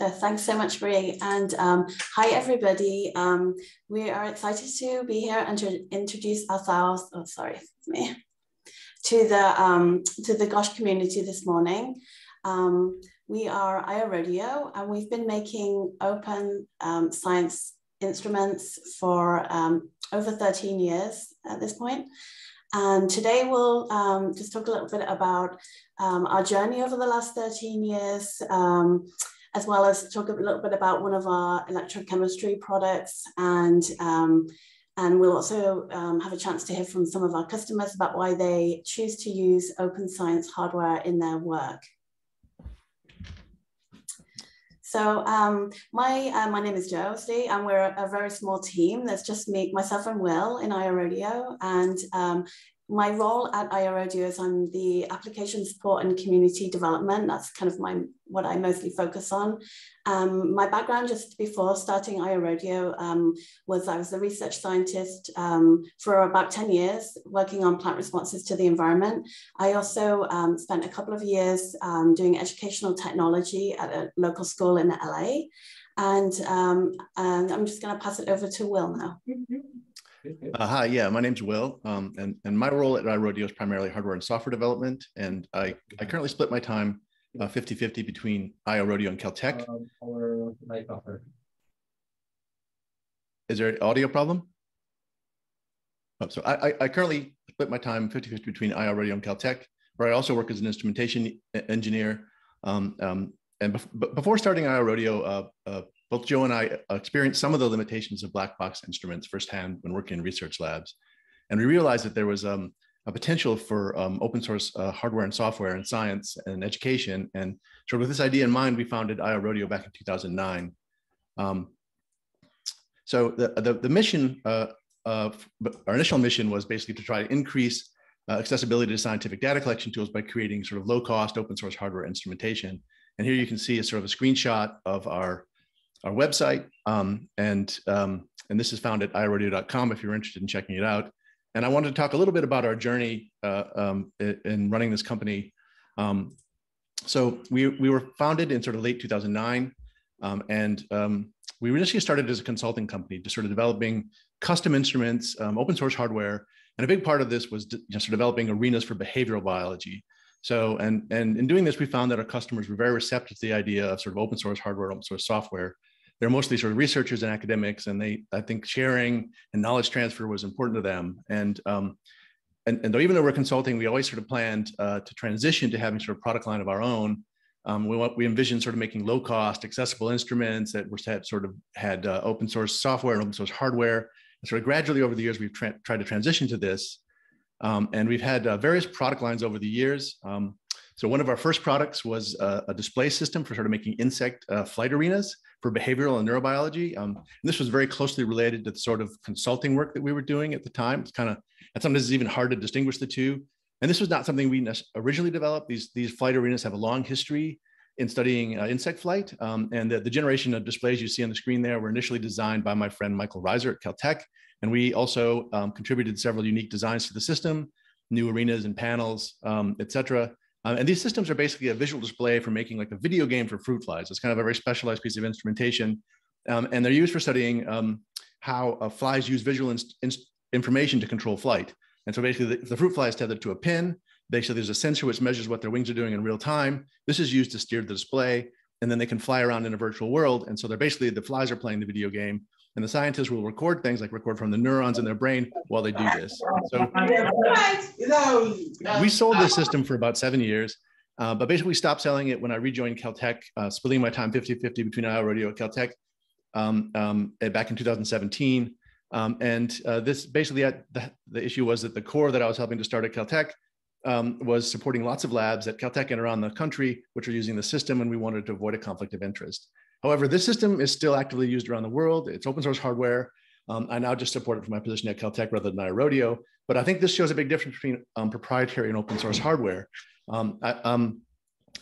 Uh, thanks so much, Brie. And um, hi, everybody. Um, we are excited to be here and to introduce ourselves. Oh, sorry, me. To the um, to the GOSH community this morning. Um, we are IO Rodeo, and we've been making open um, science instruments for um, over 13 years at this point. And today we'll just talk a little bit about our journey over the last 13 years, as well as talk a little bit about one of our electrochemistry products. And, um, and we'll also um, have a chance to hear from some of our customers about why they choose to use open science hardware in their work. So um, my uh, my name is Josie, and we're a, a, very small team. There's just me, myself, and Will in IO Rodeo, and um, my role at IO Rodeo is I'm the application support and community development. That's kind of my what I mostly focus on. Um, my background just before starting IO Rodeo um, was I was a research scientist um, for about 10 years working on plant responses to the environment. I also um, spent a couple of years um, doing educational technology at a local school in LA. And, um, and I'm just going to pass it over to Will now. Mm -hmm. Uh, hi, yeah, my name's Will, um, and, and my role at IO Rodeo is primarily hardware and software development, and I, I currently split my time 50-50 uh, between IO Rodeo and Caltech. Um, is there an audio problem? Oh, so I, I currently split my time 50-50 between IO Rodeo and Caltech, where I also work as an instrumentation engineer. Um, um, and bef before starting IO Rodeo, uh, uh, both Jo and I experienced some of the limitations of black box instruments firsthand when working in research labs. And we realized that there was um, a potential for um, open source uh, hardware and software in science and education. And so with this idea in mind, we founded IO Rodeo back in 2009. Um, so the, the, the mission, uh, our initial mission was basically to try to increase uh, accessibility to scientific data collection tools by creating sort of low cost open source hardware instrumentation. And here you can see a sort of a screenshot of our our website. Um, and, um, and this is found at iorodeo.com if you're interested in checking it out. And I wanted to talk a little bit about our journey uh, um, in running this company. Um, so we, we were founded in sort of late 2009. Um, and um, we initially started as a consulting company, just sort of developing custom instruments, open source hardware. And a big part of this was just sort of developing arenas for behavioral biology. So, and, and in doing this, we found that our customers were very receptive to the idea of sort of open source hardware, open source software they're mostly sort of researchers and academics, and they I think sharing and knowledge transfer was important to them. And um, and, and though even though we're consulting, we always sort of planned uh, to transition to having sort of product line of our own. Um, we we envisioned sort of making low cost, accessible instruments that were had sort of had uh, open source software and open source hardware. And sort of gradually over the years, we've tried to transition to this. Um, and we've had uh, various product lines over the years. Um, so one of our first products was a, a display system for sort of making insect uh, flight arenas for behavioral and neurobiology. Um, and this was very closely related to the sort of consulting work that we were doing at the time. It's kind of, and sometimes it's even hard to distinguish the two. And this was not something we originally developed. These, these flight arenas have a long history in studying uh, insect flight. Um, and the, the, generation of displays you see on the screen there were initially designed by my friend Michael Reiser at Caltech. And we also um, contributed several unique designs to the system, new arenas and panels, um, et cetera. Um, and these systems are basically a visual display for making like a video game for fruit flies. It's kind of a very specialized piece of instrumentation. Um, and they're used for studying um, how uh, flies use visual in in information to control flight. And so basically the, the, fruit fly is tethered to a pin. Basically there's a sensor which measures what their wings are doing in real time. This is used to steer the display and then they can fly around in a virtual world. And so they're basically, the flies are playing the video game and the scientists will record things like record from the neurons in their brain while they do this. So we sold this system for about seven years, uh, but basically stopped selling it when I rejoined Caltech, uh, splitting my time 50-50 between Radio and Caltech um, um, back in 2017. Um, and uh, this basically the, the, issue was that the core that I was helping to start at Caltech um, was supporting lots of labs at Caltech and around the country, which are using the system, and we wanted to avoid a conflict of interest. However, this system is still actively used around the world. It's open source hardware. Um, I now just support it from my position at Caltech rather than IO Rodeo. But I think this shows a big difference between um, proprietary and open source hardware. Um, I, um,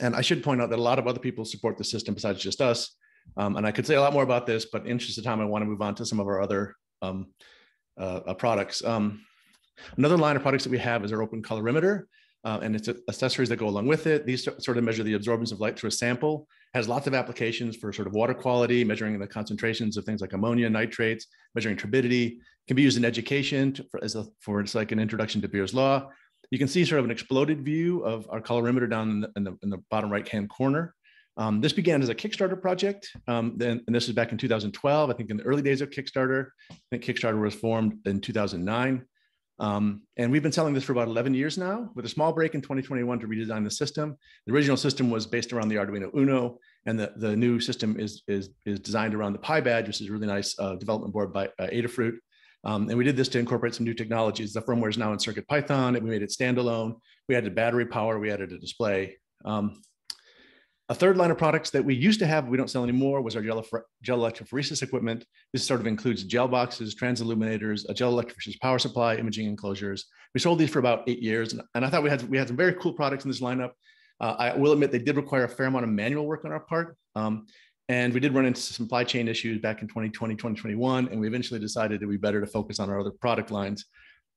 and I should point out that a lot of other people support the system besides just us. Um, and I could say a lot more about this, but in interest of time, I want to move on to some of our other uh, uh, products. another line of products that we have is our open colorimeter. uh, and its accessories that go along with it. These sort of measure the absorbance of light through a sample. Has lots of applications for sort of water quality, measuring the concentrations of things like ammonia, nitrates, measuring turbidity. Can be used in education to, for, as a, for it's like an introduction to Beer's law. You can see sort of an exploded view of our colorimeter down in the, in the, in the bottom right hand corner. Um, this began as a Kickstarter project. Um, then, and this is back in 2012. I think in the early days of Kickstarter. I think Kickstarter was formed in 2009. Um, and we've been selling this for about 11 years now with a small break in 2021 to redesign the system. The original system was based around the Arduino Uno and the, the new system is, is, is designed around the PyBadge, which is a really nice uh, development board by uh, Adafruit. Um, and we did this to incorporate some new technologies. The firmware is now in CircuitPython and we made it standalone. We added battery power, we added a display. Um, a third line of products that we used to have, we don't sell anymore, was our gel, gel electrophoresis equipment. This sort of includes gel boxes, transilluminators, a gel electrophoresis power supply, imaging enclosures. We sold these for about eight years, and, and I thought we had we had some very cool products in this lineup. Uh, I will admit they did require a fair amount of manual work on our part. Um, and we did run into supply chain issues back in 2020, 2021, and we eventually decided it would be better to focus on our other product lines.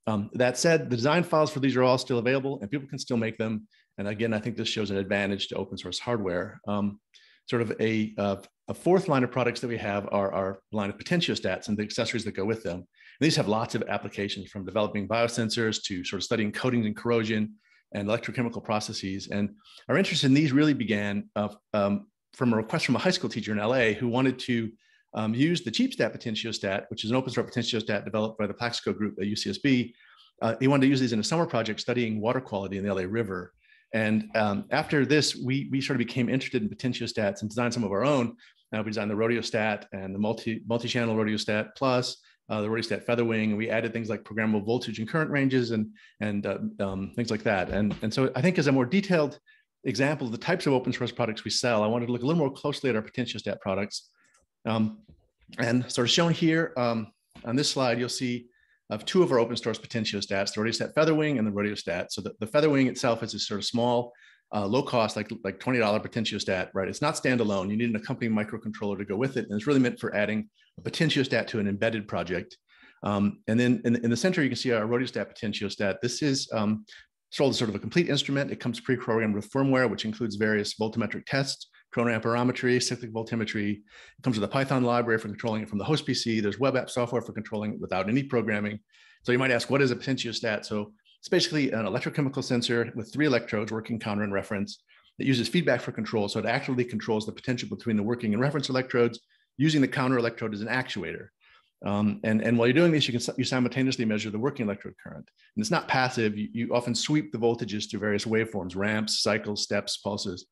Um, that said, the design files for these are all still available and people can still make them. And again, I think this shows an advantage to open source hardware. Um, sort of a, uh, a fourth line of products that we have are our line of potentiostats and the accessories that go with them. And these have lots of applications from developing biosensors to sort of studying coatings and corrosion and electrochemical processes. And our interest in these really began uh, um, from a request from a high school teacher in LA who wanted to um, use the CheapStat potentiostat, which is an open source potentiostat developed by the Plaxco group at UCSB. Uh, he wanted to use these in a summer project studying water quality in the LA River. And um, after this, we, we sort of became interested in potentiostats and designed some of our own. Uh, we designed the Rodeostat and the multi, multi-channel Rodeostat Plus, uh, the Rodeostat Featherwing, and we added things like programmable voltage and current ranges and, and uh, um, things like that. And, and so I think as a more detailed example of the types of open source products we sell, I wanted to look a little more closely at our potentiostat products. Um, and sort of shown here um, on this slide, you'll see of two of our open source potentiostats, the Rodeostat Featherwing and the Rodeostat. So the, the Featherwing itself is a sort of small, uh, low cost, like, like $20 potentiostat, right? It's not standalone. You need an accompanying microcontroller to go with it. And it's really meant for adding a potentiostat to an embedded project. Um, and then in, in, the center, you can see our Rodeostat potentiostat. This is um, sold as sort of a complete instrument. It comes pre-programmed with firmware, which includes various voltammetric tests, chronoamperometry, cyclic voltammetry. It comes with a Python library for controlling it from the host PC. There's web app software for controlling it without any programming. So you might ask, what is a potentiostat? So it's basically an electrochemical sensor with three electrodes working counter and reference. It uses feedback for control. So it actively controls the potential between the working and reference electrodes using the counter electrode as an actuator. Um, and, and while you're doing this, you can you simultaneously measure the working electrode current. And it's not passive. You, you often sweep the voltages through various waveforms, ramps, cycles, steps, pulses.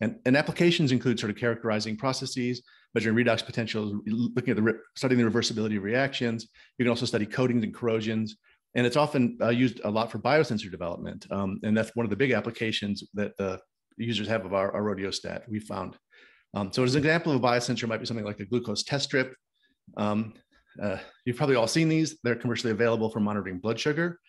And, and applications include sort of characterizing processes, measuring redox potentials, looking at the studying the reversibility of reactions. You can also study coatings and corrosions. And it's often uh, used a lot for biosensor development. Um, and that's one of the big applications that the users have of our, our Rodeostat we found. Um, so as an example of a biosensor might be something like a glucose test strip. Um, uh, you've probably all seen these. They're commercially available for monitoring blood sugar.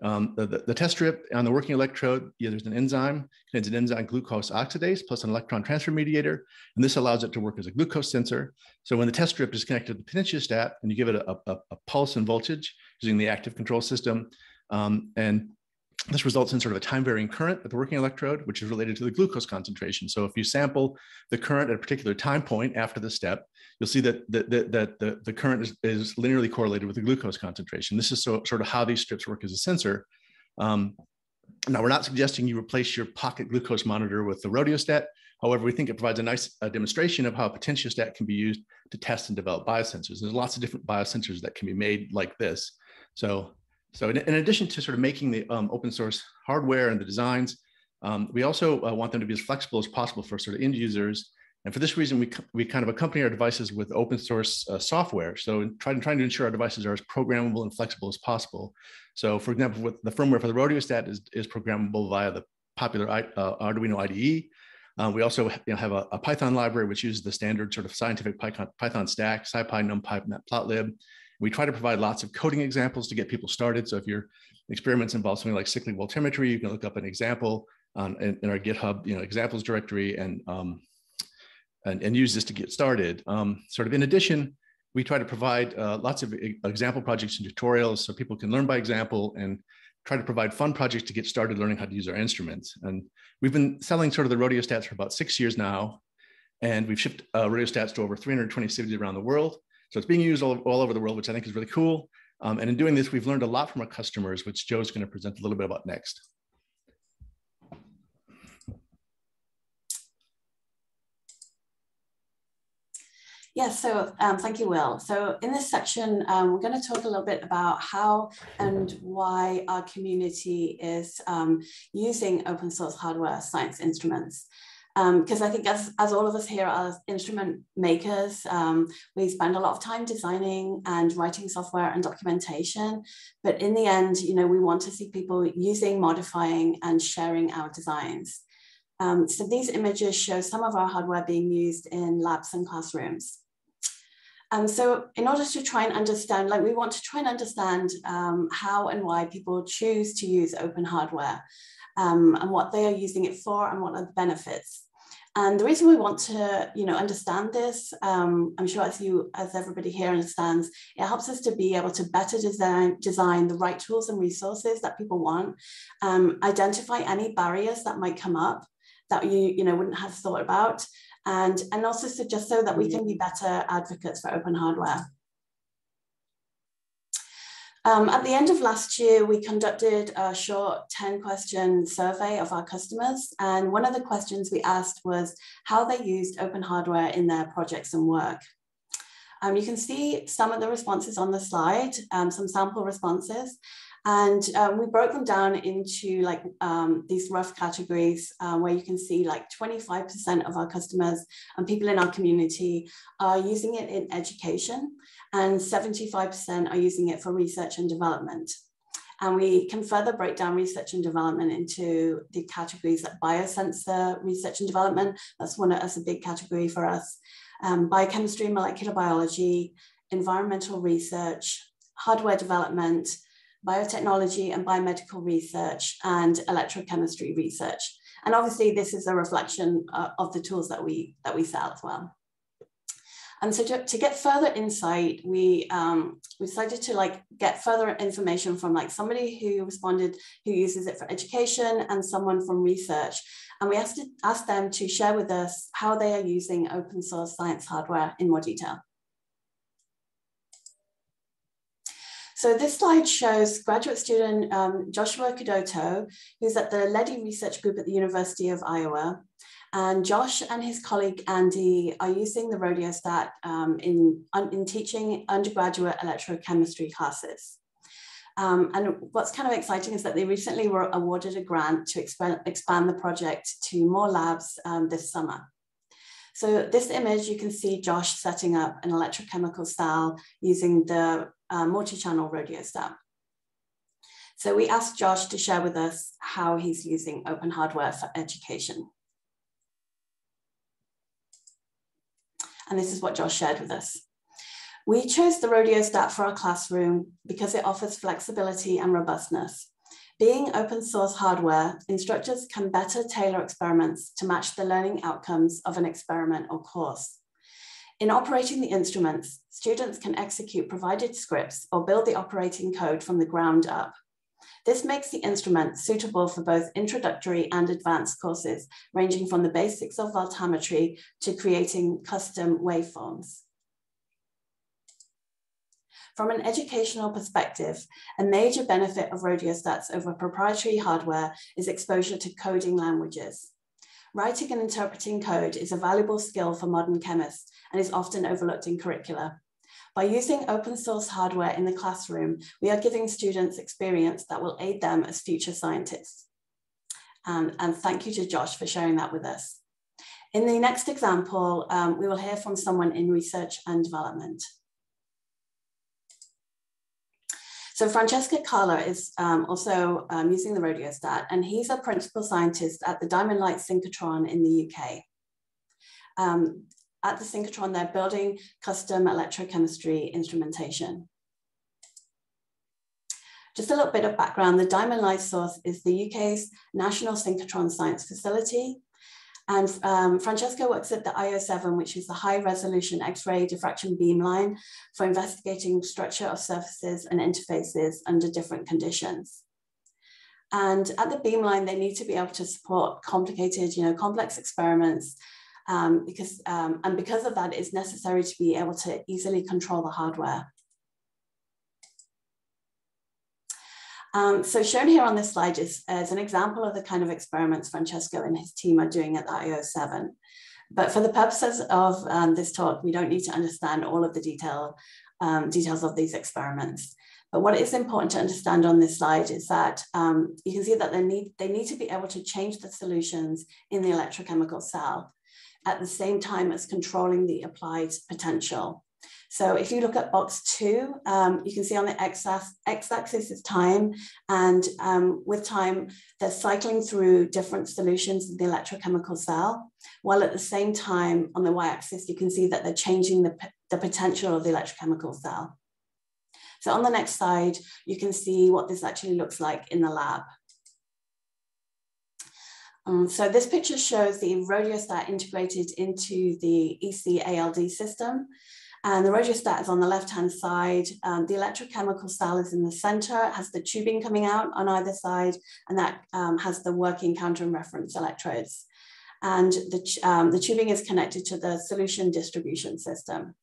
Um, the, the, the, test strip on the working electrode, yeah, there's an enzyme, it's an enzyme glucose oxidase plus an electron transfer mediator, and this allows it to work as a glucose sensor. So when the test strip is connected to the potentiostat and you give it a, a, a pulse and voltage using the active control system, um, and this results in sort of a time varying current at the working electrode, which is related to the glucose concentration. So if you sample the current at a particular time point after the step, you'll see that the, that the, the current is, is linearly correlated with the glucose concentration. This is so, sort of how these strips work as a sensor. Um, now, we're not suggesting you replace your pocket glucose monitor with the Rodeostat. However, we think it provides a nice uh, demonstration of how a potentiostat can be used to test and develop biosensors. There's lots of different biosensors that can be made like this. So so in, in addition to sort of making the um, open source hardware and the designs, um, we also uh, want them to be as flexible as possible for sort of end users. And for this reason, we, we kind of accompany our devices with open source uh, software. So trying, trying to ensure our devices are as programmable and flexible as possible. So for example, with the firmware for the Rodeostat is, is programmable via the popular uh, Arduino IDE. Uh, we also you know, have a, a, Python library which uses the standard sort of scientific Python, Python stack, SciPy, NumPy, Matplotlib. We try to provide lots of coding examples to get people started. So if your experiments involve something like cyclic voltammetry, you can look up an example on, in, in, our GitHub you know, examples directory and, um, and, and, use this to get started. Um, sort of in addition, we try to provide uh, lots of example projects and tutorials so people can learn by example and try to provide fun projects to get started learning how to use our instruments. And we've been selling sort of the RodeoStats for about six years now. And we've shipped uh, RodeoStats to over 320 cities around the world. So it's being used all, all over the world, which I think is really cool. Um, and in doing this, we've learned a lot from our customers, which Jo's going to present a little bit about next. Yeah, so um, thank you, Will. So in this section, um, we're going to talk a little bit about how and why our community is um, using open source hardware science instruments. Because um, I think as, as all of us here are instrument makers, um, we spend a lot of time designing and writing software and documentation. But in the end, you know, we want to see people using, modifying, and sharing our designs. Um, so these images show some of our hardware being used in labs and classrooms. Um, so in order to try and understand, like we want to try and understand um, how and why people choose to use open hardware um, and what they are using it for and what are the benefits. And the reason we want to, you know, understand this, um, I'm sure as you, as everybody here understands, it helps us to be able to better design, design the right tools and resources that people want, um, identify any barriers that might come up that you, you know, wouldn't have thought about, and, and also so just so that we can be better advocates for open hardware. Um, at the end of last year, we conducted a short 10 question survey of our customers. And one of the questions we asked was how they used open hardware in their projects and work. Um, you can see some of the responses on the slide, um, some sample responses. And um, we broke them down into like um, these rough categories um, where you can see like 25% of our customers and people in our community are using it in education and 75% are using it for research and development. And we can further break down research and development into the categories like biosensor research and development. That's one that's a big category for us. Um, biochemistry, molecular biology, environmental research, hardware development, biotechnology and biomedical research, and electrochemistry research. And obviously this is a reflection uh, of the tools that we, that we sell as well. And so to, to get further insight, we, um, we decided to like get further information from like somebody who responded, who uses it for education and someone from research. And we asked, asked them to share with us how they are using open source science hardware in more detail. So this slide shows graduate student um, Joshua Kudoto, who's at the Leddy Research Group at the University of Iowa. And Josh and his colleague Andy are using the RodeoStat um, in, in teaching undergraduate electrochemistry classes. Um, and what's kind of exciting is that they recently were awarded a grant to expand, expand the project to more labs um, this summer. So this image, you can see Josh setting up an electrochemical cell using the uh, multi-channel RodeoStat. So we asked Josh to share with us how he's using open hardware for education. And this is what Josh shared with us. We chose the RodeoStat for our classroom because it offers flexibility and robustness. Being open source hardware, instructors can better tailor experiments to match the learning outcomes of an experiment or course. In operating the instruments, students can execute provided scripts or build the operating code from the ground up. This makes the instrument suitable for both introductory and advanced courses, ranging from the basics of voltammetry to creating custom waveforms. From an educational perspective, a major benefit of RodeoStats over proprietary hardware is exposure to coding languages. Writing and interpreting code is a valuable skill for modern chemists and is often overlooked in curricula. By using open source hardware in the classroom, we are giving students experience that will aid them as future scientists. Um, and thank you to Josh for sharing that with us. In the next example, um, we will hear from someone in research and development. So Francesco Carla is um, also um, using the RodeoStat, and he's a principal scientist at the Diamond Light Synchrotron in the UK. Um, at the synchrotron, they're building custom electrochemistry instrumentation. Just a little bit of background, the Diamond Light Source is the UK's National Synchrotron Science Facility. And um, works at the IO7, which is the high resolution X-ray diffraction beamline for investigating structure of surfaces and interfaces under different conditions. And at the beamline, they need to be able to support complicated, you know, complex experiments um, because, um, and because of that, it's necessary to be able to easily control the hardware. Um, so shown here on this slide is, is an example of the kind of experiments Francesco and his team are doing at the IO7. But for the purposes of um, this talk, we don't need to understand all of the detail, um, details of these experiments. But what is important to understand on this slide is that um, you can see that they need, they need to be able to change the solutions in the electrochemical cell at the same time as controlling the applied potential. So if you look at box two, um, you can see on the x-axis is time, and um, with time, they're cycling through different solutions in the electrochemical cell, while at the same time on the y-axis, you can see that they're changing the, the potential of the electrochemical cell. So on the next slide, you can see what this actually looks like in the lab. Um, so this picture shows the Rodeostat integrated into the EC ALD system. And the Rodeostat is on the left-hand side. Um, the electrochemical cell is in the center, it has the tubing coming out on either side, and that um, has the working counter and reference electrodes. And the, um, the tubing is connected to the solution distribution system.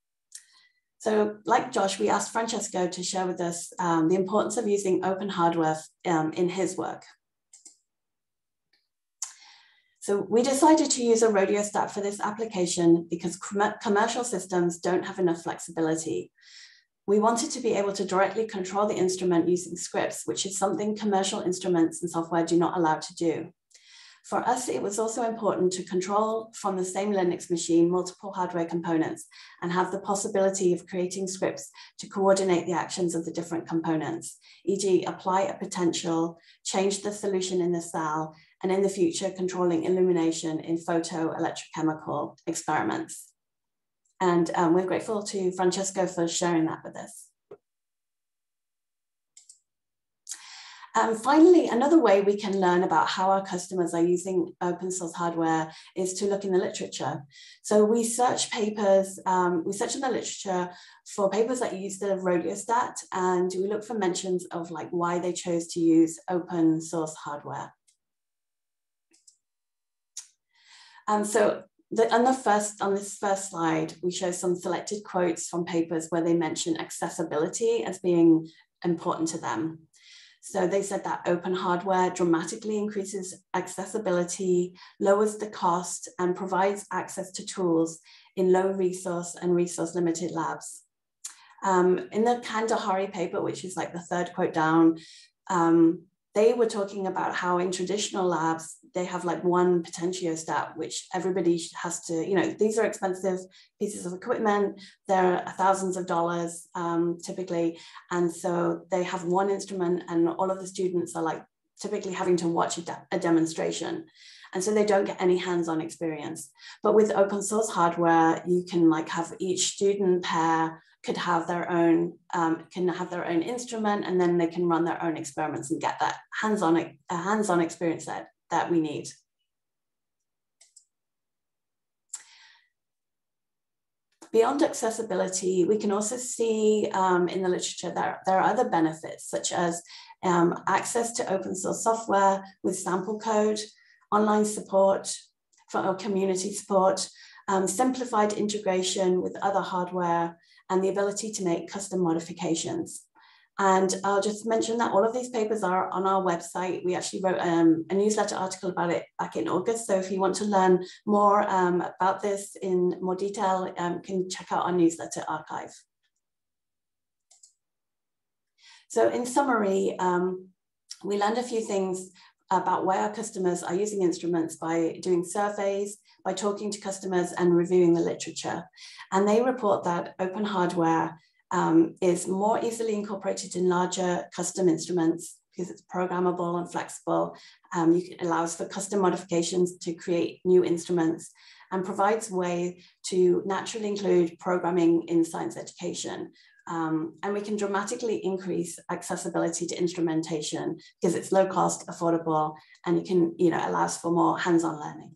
So like Josh, we asked Francesco to share with us um, the importance of using open hardware um, in his work. So we decided to use a Rodeostat for this application because com commercial systems don't have enough flexibility. We wanted to be able to directly control the instrument using scripts, which is something commercial instruments and software do not allow to do. For us, it was also important to control from the same Linux machine multiple hardware components and have the possibility of creating scripts to coordinate the actions of the different components, e.g. apply a potential, change the solution in the cell, and in the future, controlling illumination in photo-electrochemical experiments. And um, we're grateful to Francesco for sharing that with us. Um, finally, another way we can learn about how our customers are using open source hardware is to look in the literature. So we search papers, um, we search in the literature for papers that use the Rodeostat and we look for mentions of like why they chose to use open source hardware. Um, so the, on the first on this first slide, we show some selected quotes from papers where they mention accessibility as being important to them. So they said that open hardware dramatically increases accessibility, lowers the cost, and provides access to tools in low resource and resource limited labs. Um, in the Kandahari paper, which is like the third quote down, um, they were talking about how in traditional labs they have like one potentiostat which everybody has to you know these are expensive pieces of equipment they're thousands of dollars um, typically. And so they have one instrument and all of the students are like typically having to watch a, de a demonstration. And so they don't get any hands-on experience. But with open source hardware you can like have each student pair could have their own um, can have their own instrument and then they can run their own experiments and get that hands-on hands-on experience that that we need. Beyond accessibility, we can also see um, in the literature that there are other benefits, such as um, access to open source software with sample code, online support for community support, um, simplified integration with other hardware, and the ability to make custom modifications. And I'll just mention that all of these papers are on our website. We actually wrote um, a newsletter article about it back in August. So if you want to learn more um, about this in more detail, um, can check out our newsletter archive. So in summary, um, we learned a few things about why our customers are using instruments by doing surveys, by talking to customers and reviewing the literature. And they report that open hardware um, is more easily incorporated in larger custom instruments because it's programmable and flexible. Um, it allows for custom modifications to create new instruments and provides way to naturally include programming in science education. Um, and we can dramatically increase accessibility to instrumentation because it's low cost, affordable, and it can, you know, allows for more hands-on learning.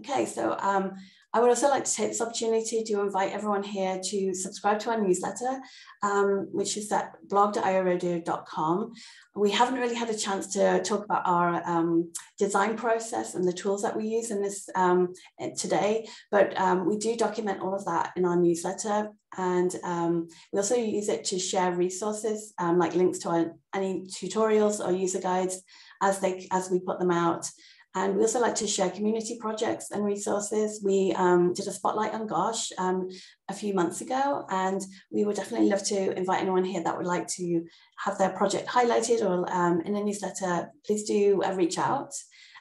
Okay, so um, I would also like to take this opportunity to invite everyone here to subscribe to our newsletter, um, which is at blog.iorodeo.com. We haven't really had a chance to talk about our um, design process and the tools that we use in this um, today, but um, we do document all of that in our newsletter. And um, we also use it to share resources um, like links to our, any tutorials or user guides as they as we put them out. And we also like to share community projects and resources. We um, did a spotlight on Gosh um, a few months ago, and we would definitely love to invite anyone here that would like to have their project highlighted or um, in a newsletter, please do uh, reach out.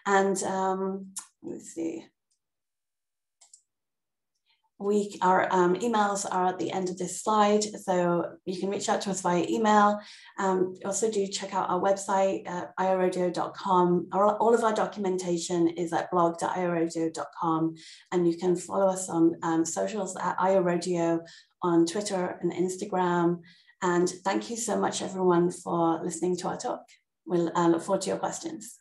And um, let's see we our um, emails are at the end of this slide, so you can reach out to us via email. Um, also do check out our website at iorodeo.com. All of our documentation is at blog.iorodeo.com and you can follow us on um, socials at iorodeo on Twitter and Instagram. And thank you so much everyone for listening to our talk. We'll uh, look forward to your questions.